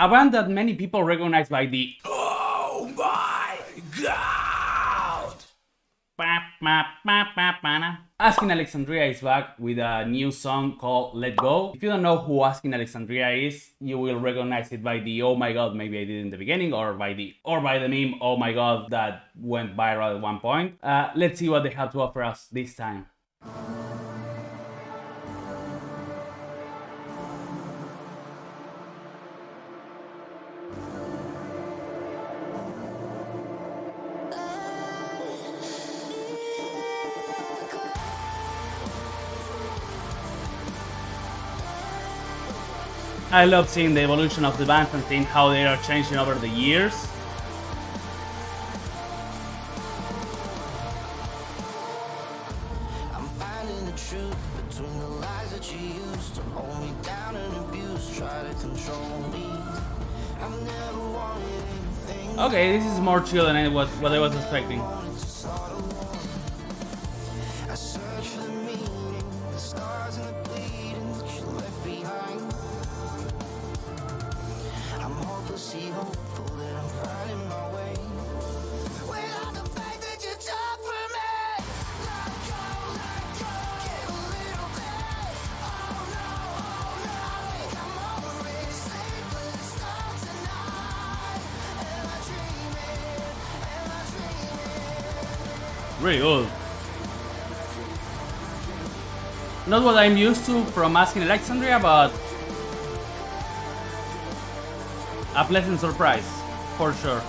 A band that many people recognize by the Oh my god! Asking Alexandria is back with a new song called Let Go. If you don't know who Asking Alexandria is, you will recognize it by the oh my god maybe I did in the beginning or by the or by the meme oh my god that went viral at one point. Uh, let's see what they have to offer us this time. I love seeing the evolution of the band and seeing how they are changing over the years. Okay, this is more chill than I was, what I was expecting. Really old. Not what I'm used to from Asking Alexandria, but a pleasant surprise, for sure.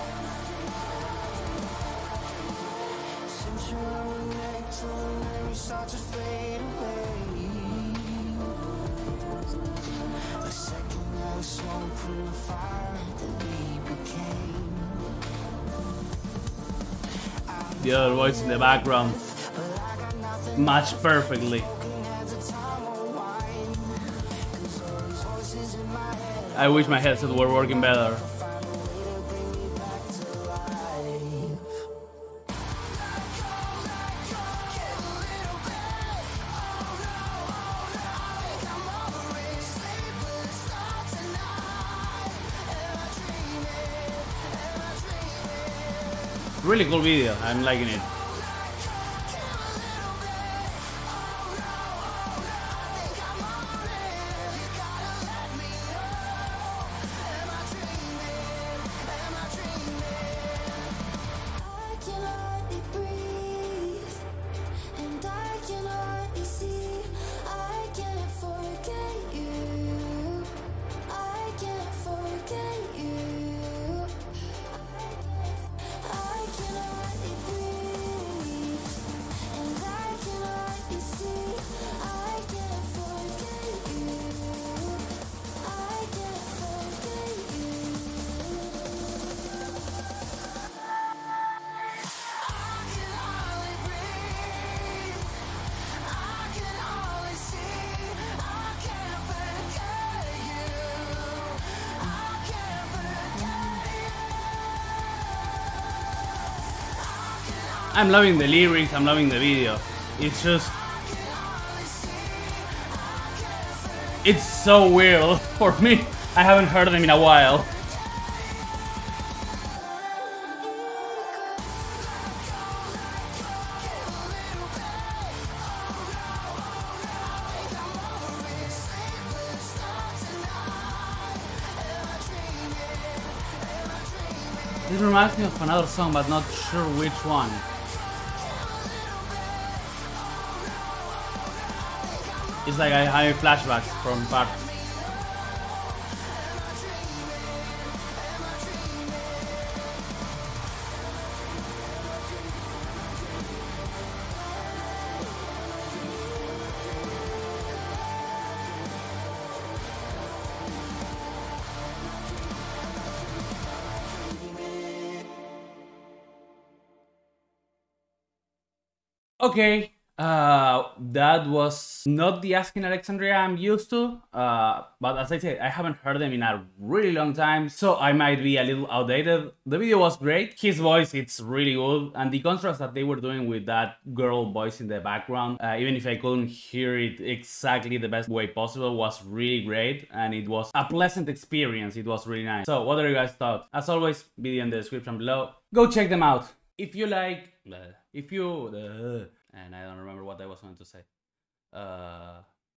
The other voice in the background match perfectly. I wish my headset were working better. Really cool video, I'm liking it. I'm loving the lyrics, I'm loving the video. It's just... It's so weird for me. I haven't heard them in a while. This reminds me of another song, but not sure which one. It's like I have flashbacks from parts. Okay, Uh, that was not the Asking Alexandria I'm used to. Uh, but as I said, I haven't heard them in a really long time, so I might be a little outdated. The video was great. His voice, it's really good, and the contrast that they were doing with that girl voice in the background, uh, even if I couldn't hear it exactly the best way possible, was really great, and it was a pleasant experience. It was really nice. So, what are you guys thought? As always, video in the description below. Go check them out. If you like, if you and I don't remember what I was going to say. Uh,